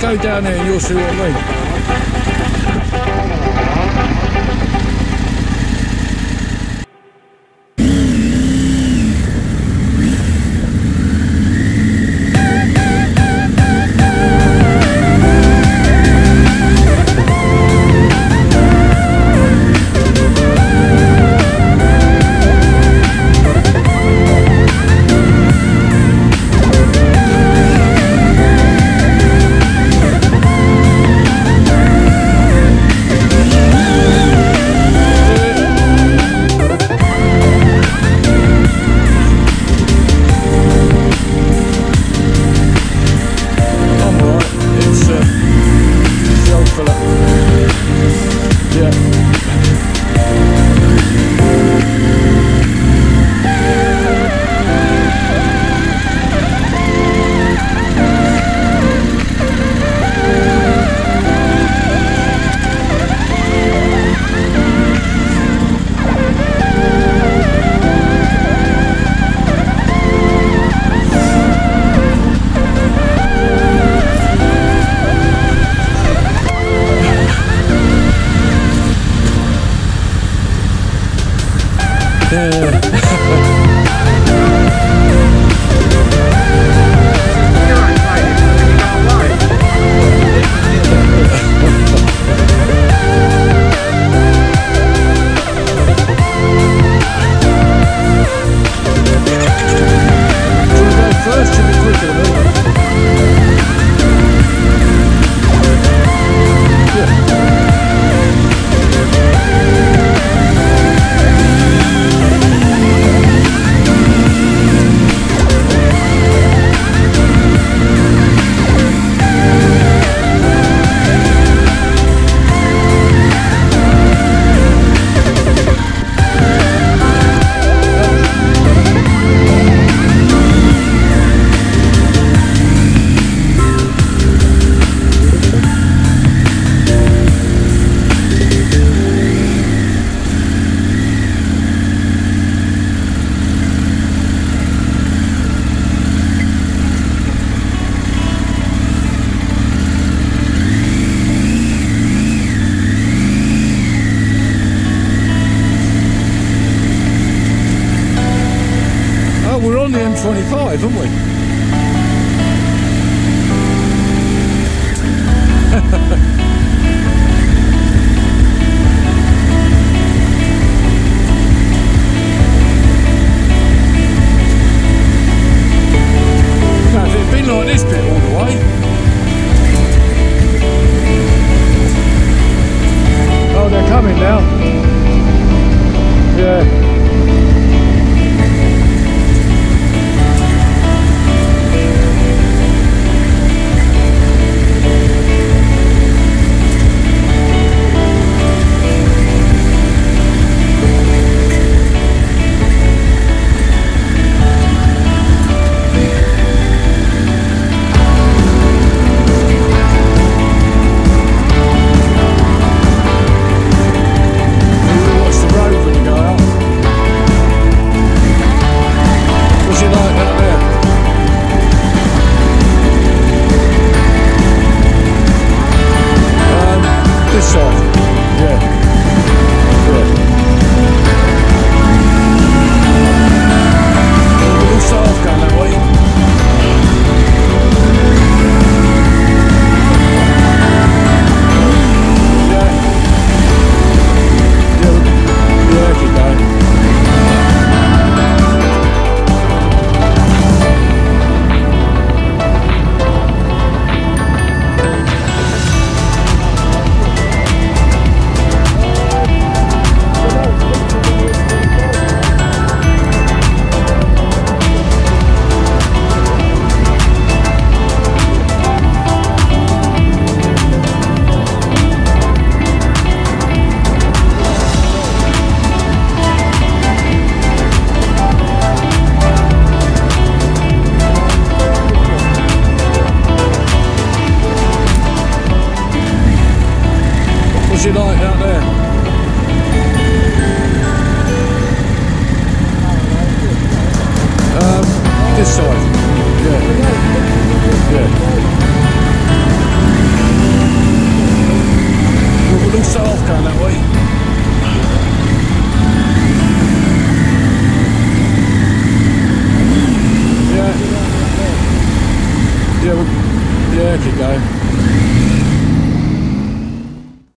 書いてあねん予習をね Yeah. 25, haven't we? song.